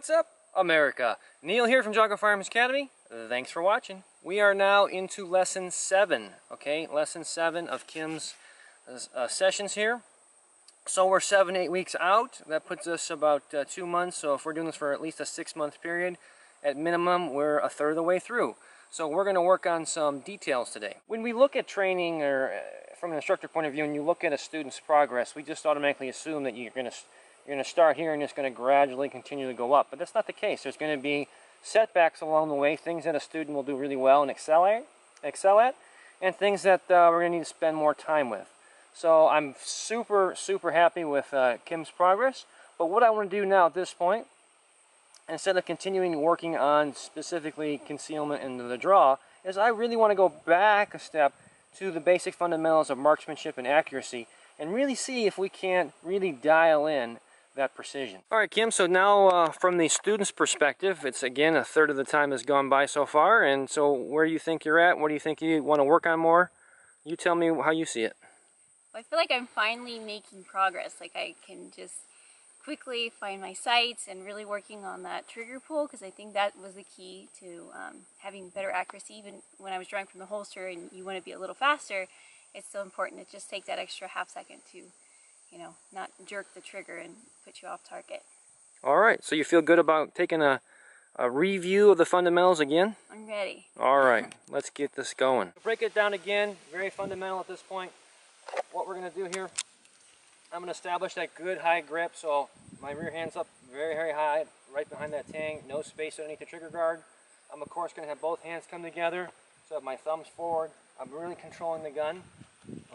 What's up, America? Neil here from Geauga Firearms Academy. Thanks for watching. We are now into lesson seven, okay? Lesson seven of Kim's uh, sessions here. So we're seven, eight weeks out. That puts us about uh, two months. So if we're doing this for at least a six month period, at minimum, we're a third of the way through. So we're going to work on some details today. When we look at training or uh, from an instructor point of view and you look at a student's progress, we just automatically assume that you're going to you're going to start here and it's going to gradually continue to go up. But that's not the case. There's going to be setbacks along the way, things that a student will do really well and excel at, excel at and things that uh, we're going to need to spend more time with. So I'm super, super happy with uh, Kim's progress. But what I want to do now at this point, instead of continuing working on specifically concealment and the draw, is I really want to go back a step to the basic fundamentals of marksmanship and accuracy and really see if we can't really dial in that precision. All right, Kim, so now uh, from the student's perspective, it's again a third of the time has gone by so far, and so where do you think you're at? What do you think you want to work on more? You tell me how you see it. I feel like I'm finally making progress. Like I can just quickly find my sights and really working on that trigger pull because I think that was the key to um, having better accuracy. Even when I was drawing from the holster and you want to be a little faster, it's so important to just take that extra half second to, you know, not jerk the trigger and put you off target. All right, so you feel good about taking a, a review of the fundamentals again? I'm ready. All right, let's get this going. Break it down again, very fundamental at this point. What we're gonna do here, I'm gonna establish that good high grip, so my rear hand's up very, very high, right behind that tang, no space underneath the trigger guard. I'm of course gonna have both hands come together, so I have my thumbs forward, I'm really controlling the gun.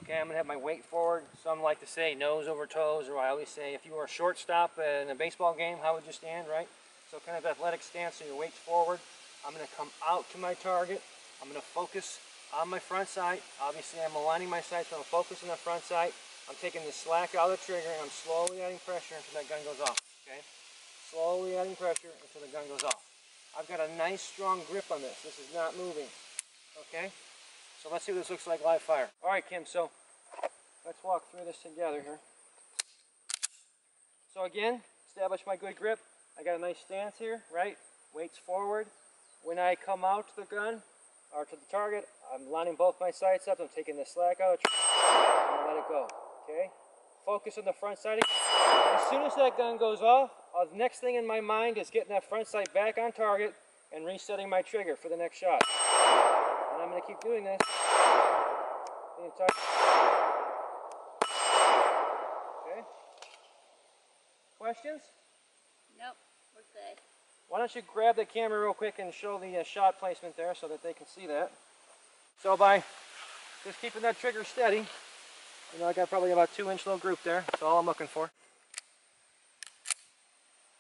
Okay, I'm gonna have my weight forward. Some like to say nose over toes, or I always say if you were a shortstop in a baseball game, how would you stand, right? So kind of athletic stance, so your weight's forward. I'm gonna come out to my target. I'm gonna focus on my front sight. Obviously, I'm aligning my sights, so I'm focusing on the front sight. I'm taking the slack out of the trigger, and I'm slowly adding pressure until that gun goes off, okay? Slowly adding pressure until the gun goes off. I've got a nice strong grip on this. This is not moving, okay? So let's see what this looks like live fire. All right, Kim, so let's walk through this together here. So again, establish my good grip. I got a nice stance here, right? Weights forward. When I come out to the gun, or to the target, I'm lining both my sights up. I'm taking the slack out and let it go, okay? Focus on the front sight. As soon as that gun goes off, uh, the next thing in my mind is getting that front sight back on target and resetting my trigger for the next shot. And I'm going to keep doing this the entire... Okay. Questions? Nope, we're good. Why don't you grab the camera real quick and show the uh, shot placement there so that they can see that. So by just keeping that trigger steady, you know, I got probably about two inch low group there. That's all I'm looking for.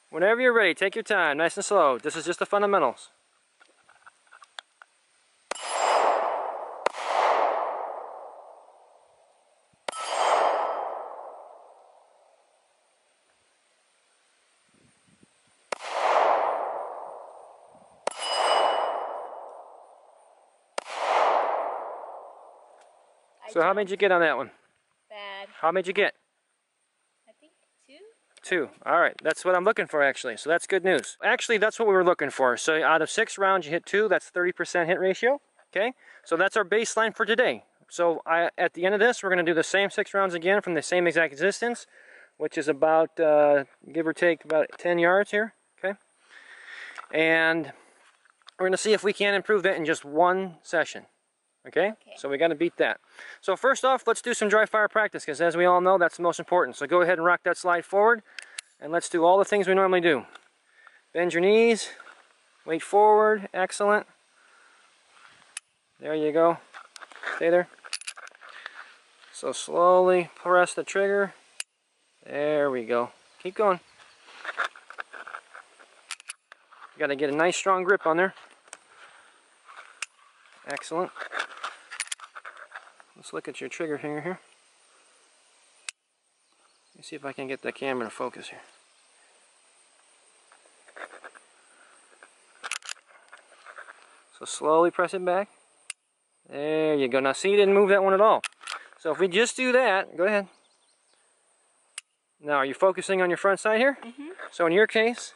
Whenever you're ready, take your time, nice and slow. This is just the fundamentals. So how many did you get on that one? Bad. How many did you get? I think two. Two. All right. That's what I'm looking for, actually. So that's good news. Actually, that's what we were looking for. So out of six rounds, you hit two. That's 30% hit ratio. Okay. So that's our baseline for today. So I, at the end of this, we're going to do the same six rounds again from the same exact distance, which is about, uh, give or take, about 10 yards here. Okay. And we're going to see if we can improve that in just one session. Okay? okay? So we got to beat that. So first off, let's do some dry fire practice because as we all know, that's the most important. So go ahead and rock that slide forward and let's do all the things we normally do. Bend your knees, weight forward, excellent. There you go. Stay there. So slowly press the trigger. There we go. Keep going. You got to get a nice strong grip on there. Excellent. Let's look at your trigger finger here. Let me see if I can get the camera to focus here. So slowly press it back. There you go. Now see, you didn't move that one at all. So if we just do that, go ahead. Now, are you focusing on your front sight here? Mm -hmm. So in your case,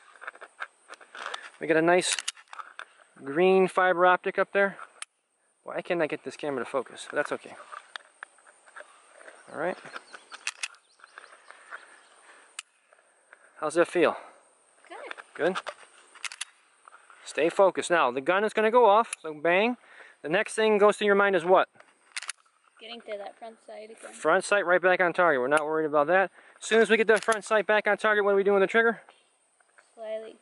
We got a nice green fiber optic up there. Why can't I get this camera to focus? But that's okay. All right. How's that feel? Good. Good. Stay focused. Now, the gun is going to go off, so bang. The next thing goes through your mind is what? Getting to that front sight again. Front sight right back on target. We're not worried about that. As soon as we get the front sight back on target, what do we do with the trigger? Slightly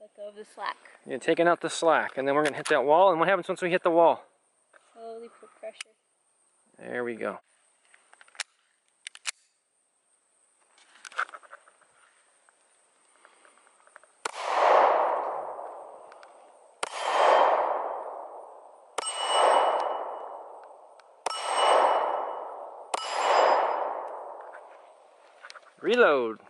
let go of the slack. You're taking out the slack, and then we're going to hit that wall. And what happens once we hit the wall? There we go. Reload.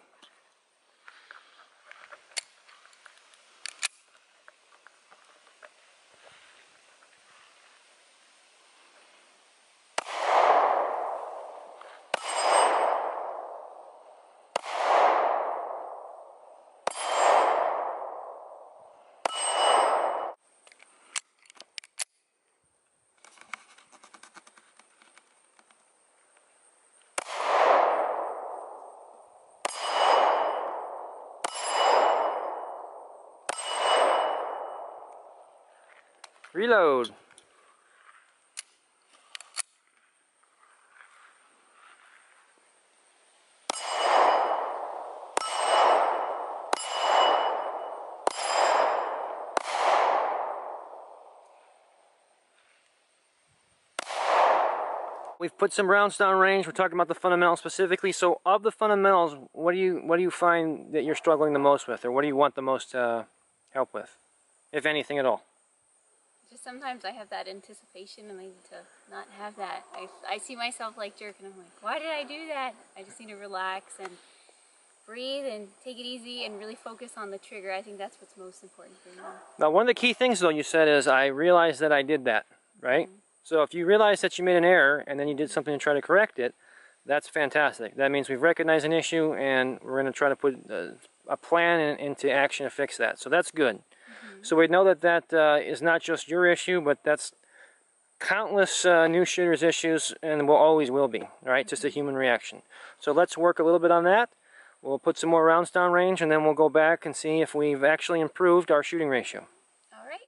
Reload. We've put some rounds down range. We're talking about the fundamentals specifically. So, of the fundamentals, what do you what do you find that you're struggling the most with, or what do you want the most uh, help with, if anything at all? Just sometimes I have that anticipation and I need to not have that. I, I see myself like jerking. I'm like, why did I do that? I just need to relax and breathe and take it easy and really focus on the trigger. I think that's what's most important for me. Now, one of the key things, though, you said is I realized that I did that, right? Mhm. So if you realize that you made an error and then you did something to try to correct it, that's fantastic. That means we've recognized an issue and we're going to try to put uh, a plan in, into action to fix that. So that's good. So we know that that uh, is not just your issue, but that's countless uh, new shooters' issues and will always will be, right? Just a human reaction. So let's work a little bit on that. We'll put some more rounds down range and then we'll go back and see if we've actually improved our shooting ratio. All right.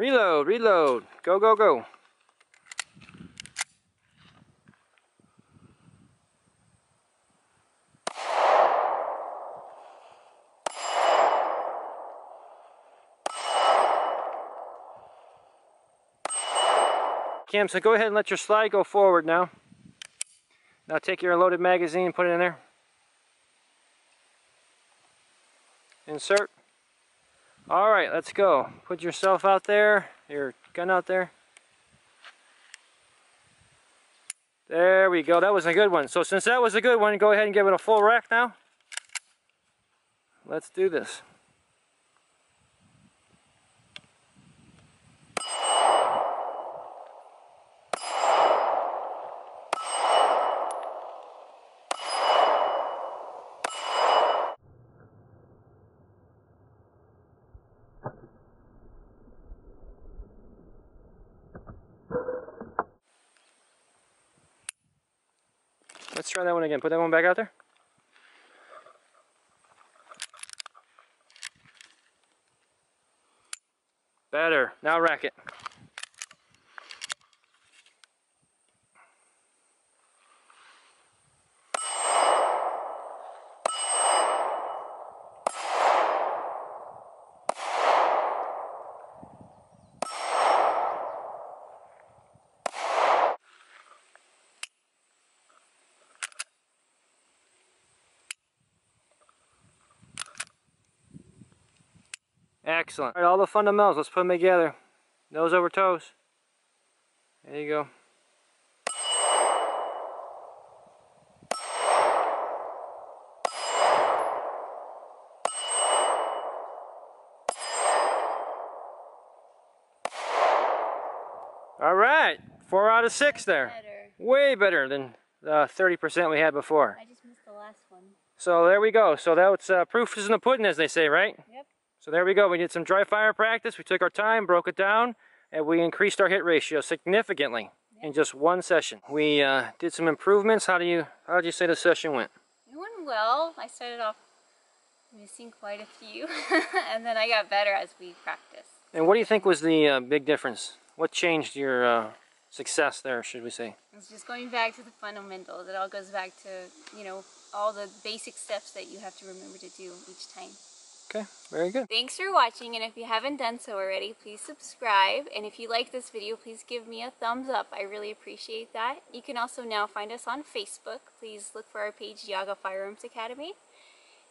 Reload, reload. Go, go, go. Cam, so go ahead and let your slide go forward now. Now take your loaded magazine and put it in there. Insert. All right, let's go. Put yourself out there, your gun out there. There we go. That was a good one. So since that was a good one, go ahead and give it a full rack now. Let's do this. Let's try that one again. Put that one back out there. Better. Now rack it. Excellent. All right, all the fundamentals, let's put them together. Nose over toes. There you go. All right, four out of six there. Better. Way better than the 30% we had before. I just missed the last one. So there we go. So that's uh, proof is in the pudding, as they say, right? So there we go. We did some dry fire practice. We took our time, broke it down, and we increased our hit ratio significantly in just one session. We uh, did some improvements. How do you how did you say the session went? It went well. I started off missing quite a few, and then I got better as we practiced. And what do you think was the uh, big difference? What changed your uh, success there, should we say? It's just going back to the fundamentals. It all goes back to, you know, all the basic steps that you have to remember to do each time. Okay, very good. Thanks for watching, and if you haven't done so already, please subscribe. And if you like this video, please give me a thumbs up. I really appreciate that. You can also now find us on Facebook. Please look for our page, Geauga Firearms Academy.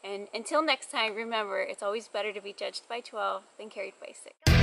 And until next time, remember, it's always better to be judged by 12 than carried by 6.